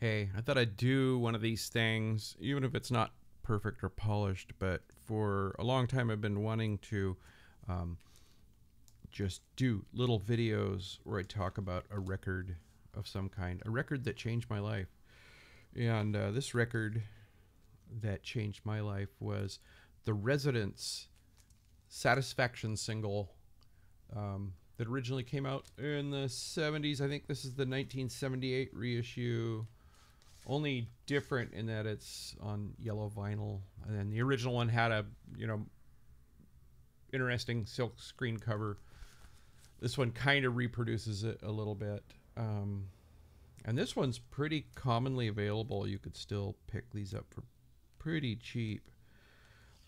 hey, I thought I'd do one of these things, even if it's not perfect or polished, but for a long time I've been wanting to um, just do little videos where I talk about a record of some kind, a record that changed my life. And uh, this record that changed my life was The Residents Satisfaction single um, that originally came out in the 70s. I think this is the 1978 reissue only different in that it's on yellow vinyl, and then the original one had a you know interesting silk screen cover. This one kind of reproduces it a little bit, um, and this one's pretty commonly available. You could still pick these up for pretty cheap.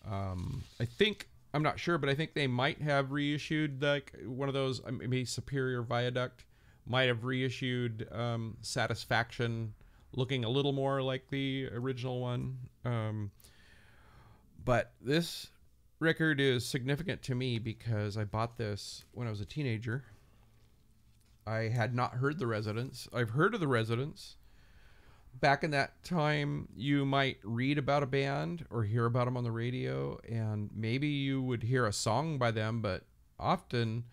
Um, I think I'm not sure, but I think they might have reissued like one of those uh, maybe Superior Viaduct might have reissued um, Satisfaction looking a little more like the original one. Um, but this record is significant to me because I bought this when I was a teenager. I had not heard the residents. I've heard of the residents. Back in that time, you might read about a band or hear about them on the radio, and maybe you would hear a song by them, but often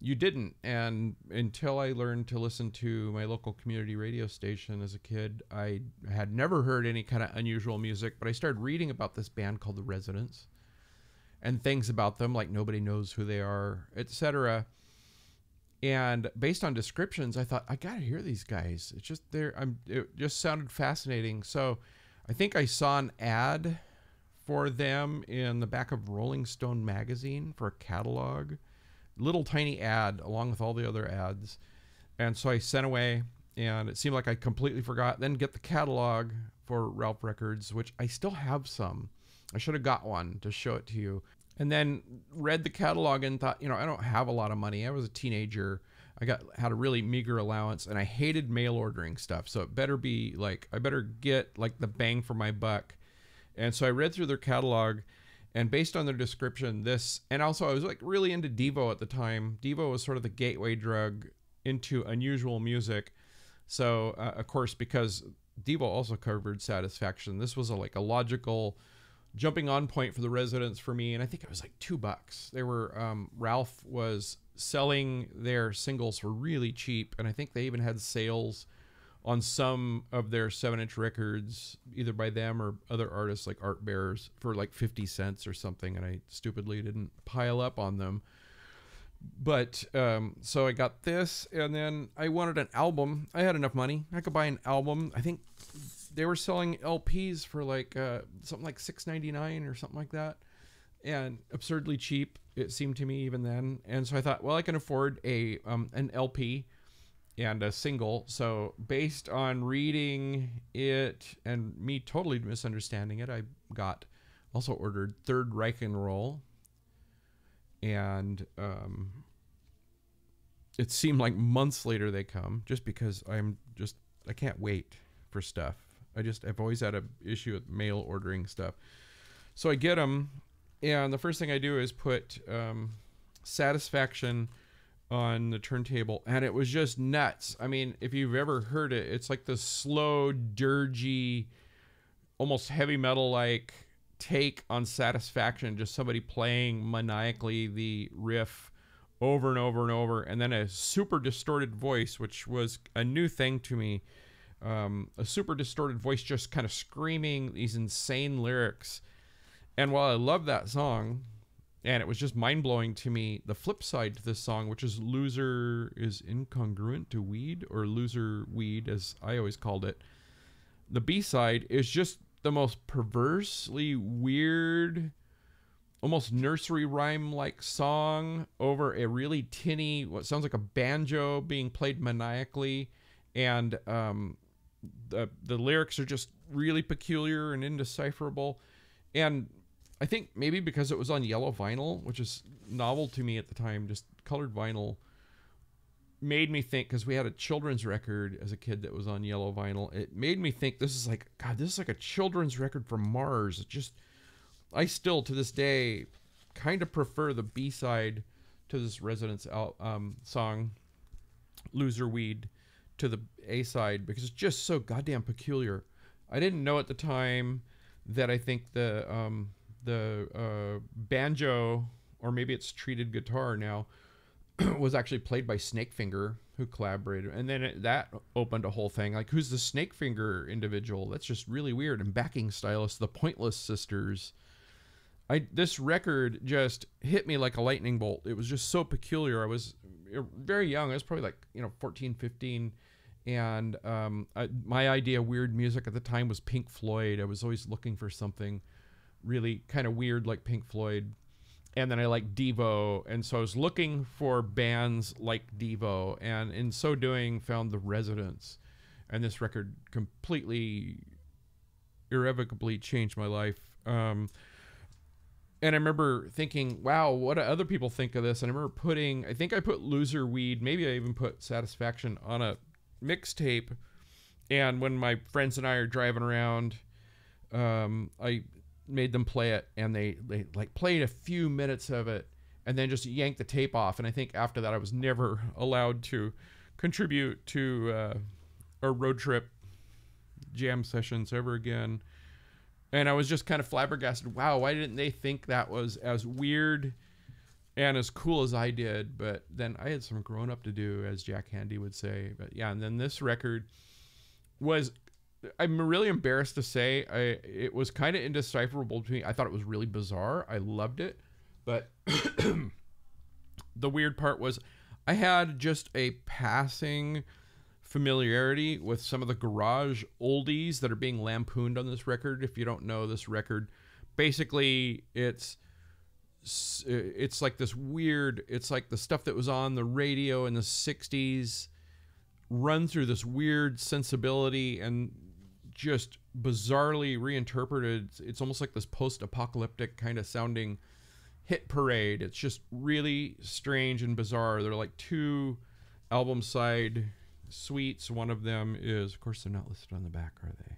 you didn't. And until i learned to listen to my local community radio station as a kid i had never heard any kind of unusual music but i started reading about this band called the residents and things about them like nobody knows who they are etc and based on descriptions i thought i gotta hear these guys. It's just there i'm it just sounded fascinating. So i think i saw an ad for them in the back of rolling stone magazine for a catalog little tiny ad along with all the other ads. And so I sent away, and it seemed like I completely forgot. Then get the catalog for Ralph Records, which I still have some. I should have got one to show it to you. And then read the catalog and thought, you know, I don't have a lot of money. I was a teenager. I got had a really meager allowance, and I hated mail ordering stuff. So it better be like I better get like the bang for my buck. And so I read through their catalog and based on their description, this, and also I was like really into Devo at the time. Devo was sort of the gateway drug into unusual music. So, uh, of course, because Devo also covered Satisfaction, this was a, like a logical jumping on point for the residents for me. And I think it was like two bucks. They were, um, Ralph was selling their singles for really cheap. And I think they even had sales on some of their seven inch records, either by them or other artists like Art Bears, for like 50 cents or something. And I stupidly didn't pile up on them. But um, so I got this, and then I wanted an album. I had enough money. I could buy an album. I think they were selling LPs for like uh, something like six ninety nine or something like that, and absurdly cheap. It seemed to me even then. And so I thought, well, I can afford a um, an LP and a single. So based on reading it and me totally misunderstanding it, I got also ordered Third Reich and Roll, and um, it seemed like months later they come just because I'm just I can't wait for stuff. I just I've always had a issue with mail ordering stuff, so I get them, and the first thing I do is put um, Satisfaction on the turntable and it was just nuts. I mean, if you've ever heard it, it's like the slow, dirgy, almost heavy metal like take on satisfaction, just somebody playing maniacally the riff over and over and over, and then a super distorted voice, which was a new thing to me. Um, a super distorted voice just kind of screaming these insane lyrics. And while I love that song, and it was just mind blowing to me. The flip side to this song, which is "Loser is incongruent to weed" or "Loser weed," as I always called it. The B side is just the most perversely weird, almost nursery rhyme like song over a really tinny, what sounds like a banjo being played maniacally, and um, the the lyrics are just really peculiar and indecipherable. And I think maybe because it was on yellow vinyl, which is novel to me at the time, just colored vinyl made me think because we had a children's record as a kid that was on yellow vinyl. It made me think this is like God, this is like a children's record from Mars. It just I still to this day kind of prefer the B side to this Residents um, song, "Loser Weed," to the A side because it's just so goddamn peculiar. I didn't know at the time that I think the um, the uh, banjo or maybe it's treated guitar now was actually played by Snakefinger who collaborated. And then it, that opened a whole thing like who's the Snakefinger individual? That's just really weird and backing stylist the Pointless Sisters. I this record just hit me like a lightning bolt. It was just so peculiar. I was very young. I was probably like you know 14 15 and um, I, my idea weird music at the time was Pink Floyd. I was always looking for something really kind of weird like Pink Floyd and then I like Devo, and so I was looking for bands like Devo, and in so doing, found the Residents, and this record completely, irrevocably changed my life. Um, and I remember thinking, "Wow, what do other people think of this?" And I remember putting, I think I put "Loser Weed," maybe I even put "Satisfaction" on a mixtape. And when my friends and I are driving around, um, I made them play it and they, they like played a few minutes of it and then just yanked the tape off. And i think after that i was never allowed to contribute to uh, a road trip jam sessions ever again. And i was just kind of flabbergasted. Wow why didn't they think that was as weird and as cool as i did? But then i had some grown up to do as jack Handey would say. But yeah and then this record was I'm really embarrassed to say I it was kind of indecipherable to me. I thought it was really bizarre. I loved it, but the weird part was I had just a passing familiarity with some of the garage oldies that are being lampooned on this record. If you don't know this record, basically it's it's like this weird it's like the stuff that was on the radio in the 60s run through this weird sensibility and just bizarrely reinterpreted. It's almost like this post-apocalyptic kind of sounding hit parade. It's just really strange and bizarre. They're like two album side suites. One of them is, of course, they're not listed on the back, are they?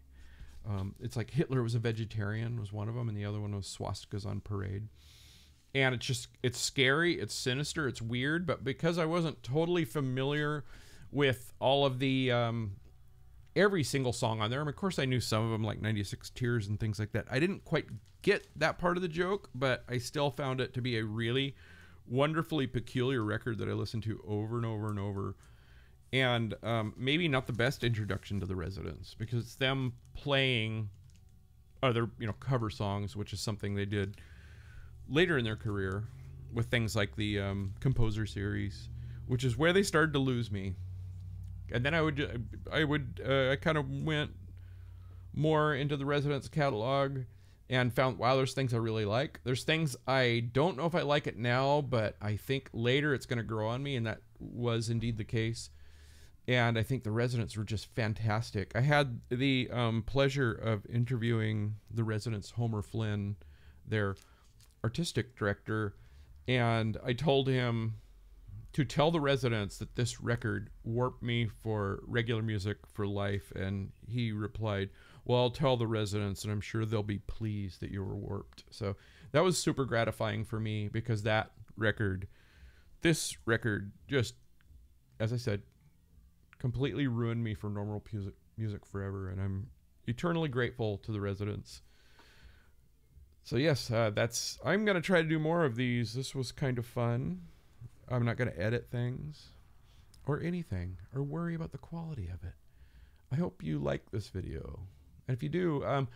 Um, it's like Hitler was a vegetarian was one of them, and the other one was swastikas on parade. And it's just it's scary, it's sinister, it's weird. But because I wasn't totally familiar with all of the um, every single song on there. I of course, I knew some of them, like 96 Tears and things like that. I didn't quite get that part of the joke, but I still found it to be a really wonderfully peculiar record that I listened to over and over and over. And um, maybe not the best introduction to the Residents because it's them playing other, you know, cover songs, which is something they did later in their career with things like the um, Composer series, which is where they started to lose me and then I would I would uh, I kind of went more into the Residents catalog and found wow there's things I really like. There's things I don't know if I like it now, but I think later it's going to grow on me and that was indeed the case. And I think the Residents were just fantastic. I had the um, pleasure of interviewing the Residents Homer Flynn, their artistic director, and I told him to tell the residents that this record warped me for regular music for life. And he replied, Well, I'll tell the residents, and I'm sure they'll be pleased that you were warped. So that was super gratifying for me because that record, this record, just, as I said, completely ruined me for normal music, music forever. And I'm eternally grateful to the residents. So yes, uh, that's. I'm gonna try to do more of these. This was kind of fun. I'm not going to edit things or anything or worry about the quality of it. I hope you like this video. And if you do, um,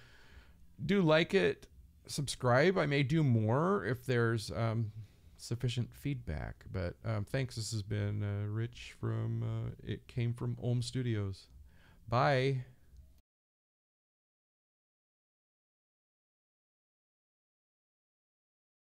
do like it, subscribe. I may do more if there's um, sufficient feedback. But um, thanks. This has been uh, Rich from uh, It Came From Ohm Studios. Bye.